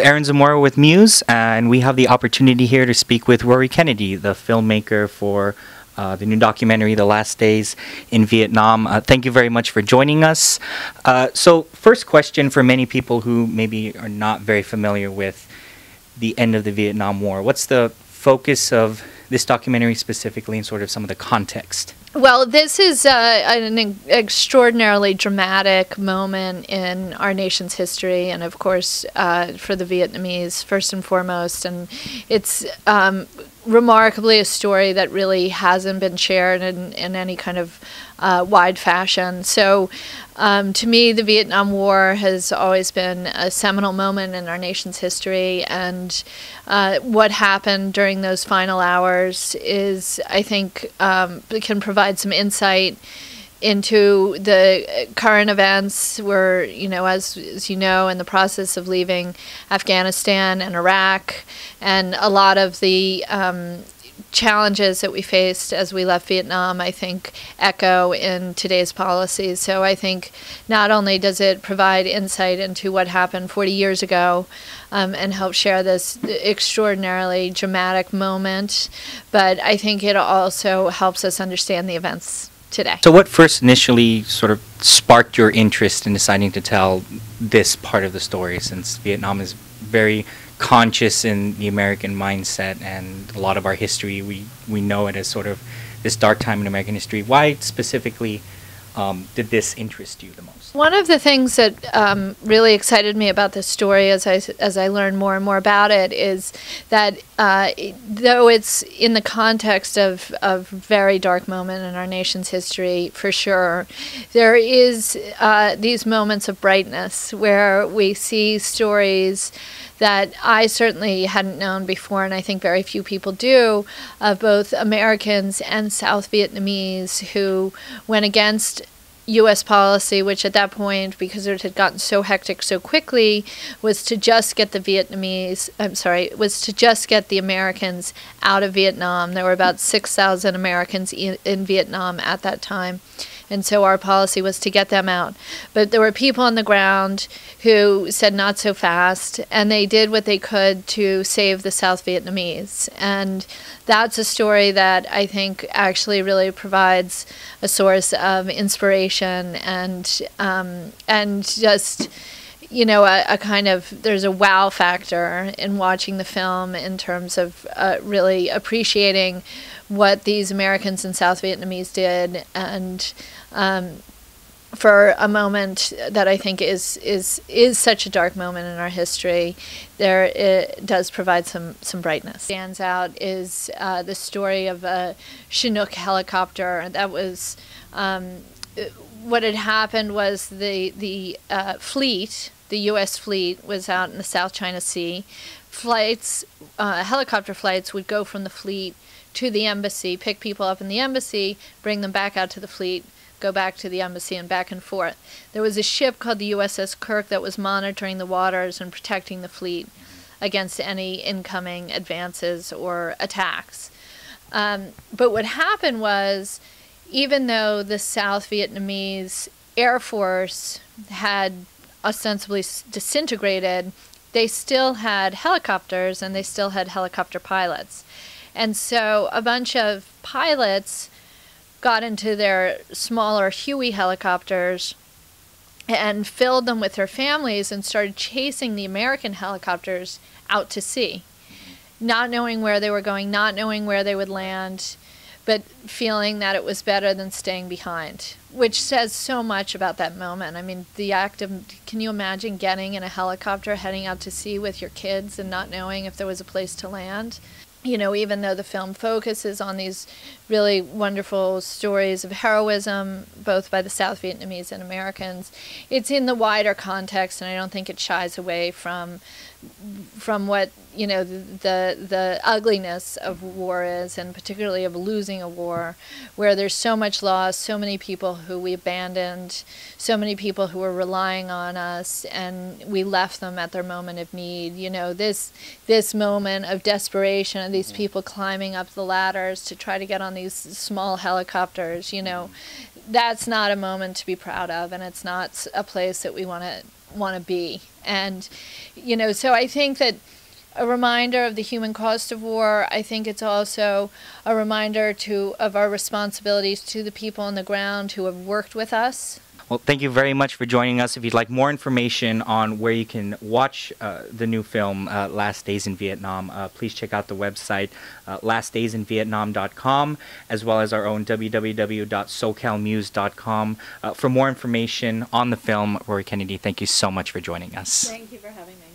Aaron Zamora with Muse, and we have the opportunity here to speak with Rory Kennedy, the filmmaker for uh, the new documentary, The Last Days in Vietnam. Uh, thank you very much for joining us. Uh, so, first question for many people who maybe are not very familiar with the end of the Vietnam War what's the focus of this documentary specifically and sort of some of the context? Well, this is uh, an extraordinarily dramatic moment in our nation's history, and of course, uh, for the Vietnamese, first and foremost. And it's um, remarkably a story that really hasn't been shared in, in any kind of uh, wide fashion. So, um, to me, the Vietnam War has always been a seminal moment in our nation's history, and uh, what happened during those final hours is, I think, um, can provide some insight into the current events. We're, you know, as, as you know, in the process of leaving Afghanistan and Iraq, and a lot of the um, challenges that we faced as we left Vietnam, I think, echo in today's policies. So I think not only does it provide insight into what happened 40 years ago um, and help share this extraordinarily dramatic moment, but I think it also helps us understand the events today. So, what first initially sort of sparked your interest in deciding to tell this part of the story since Vietnam is very conscious in the American mindset and a lot of our history. We we know it as sort of this dark time in American history. Why specifically um, did this interest you the most? One of the things that um, really excited me about this story, as I as I learned more and more about it, is that uh, though it's in the context of a very dark moment in our nation's history, for sure, there is uh, these moments of brightness where we see stories that I certainly hadn't known before, and I think very few people do, of both Americans and South Vietnamese who went against U.S. policy, which at that point, because it had gotten so hectic so quickly, was to just get the Vietnamese, I'm sorry, was to just get the Americans out of Vietnam. There were about 6,000 Americans in, in Vietnam at that time and so our policy was to get them out. But there were people on the ground who said not so fast, and they did what they could to save the South Vietnamese. And that's a story that I think actually really provides a source of inspiration and um, and just you know, a, a, kind of there's a wow factor in watching the film in terms of uh, really appreciating what these Americans and South Vietnamese did, and um, for a moment that I think is is is such a dark moment in our history, there it does provide some some brightness. Stands out is uh, the story of a Chinook helicopter that was. Um, what had happened was the the uh, fleet the U.S. fleet was out in the South China Sea. Flights, uh, helicopter flights, would go from the fleet to the embassy, pick people up in the embassy, bring them back out to the fleet, go back to the embassy, and back and forth. There was a ship called the USS Kirk that was monitoring the waters and protecting the fleet against any incoming advances or attacks. Um, but what happened was, even though the South Vietnamese Air Force had ostensibly disintegrated, they still had helicopters and they still had helicopter pilots. And so a bunch of pilots got into their smaller Huey helicopters and filled them with their families and started chasing the American helicopters out to sea, not knowing where they were going, not knowing where they would land, but feeling that it was better than staying behind which says so much about that moment. I mean, the act of can you imagine getting in a helicopter heading out to sea with your kids and not knowing if there was a place to land? You know, even though the film focuses on these really wonderful stories of heroism, both by the South Vietnamese and Americans, it's in the wider context, and I don't think it shies away from from what you know the the ugliness of war is, and particularly of losing a war, where there's so much loss, so many people who we abandoned, so many people who were relying on us, and we left them at their moment of need. You know this this moment of desperation of these mm-hmm. people climbing up the ladders to try to get on these small helicopters. You know, that's not a moment to be proud of, and it's not a place that we want to want to be. And, you know, so I think that a reminder of the human cost of war. I think it's also a reminder to of our responsibilities to the people on the ground who have worked with us. Well, thank you very much for joining us. If you'd like more information on where you can watch uh, the new film, uh, Last Days in Vietnam, uh, please check out the website, uh, lastdaysinvietnam.com, as well as our own www.socalmuse.com. Uh, for more information on the film, Rory Kennedy, thank you so much for joining us. Thank you for having me.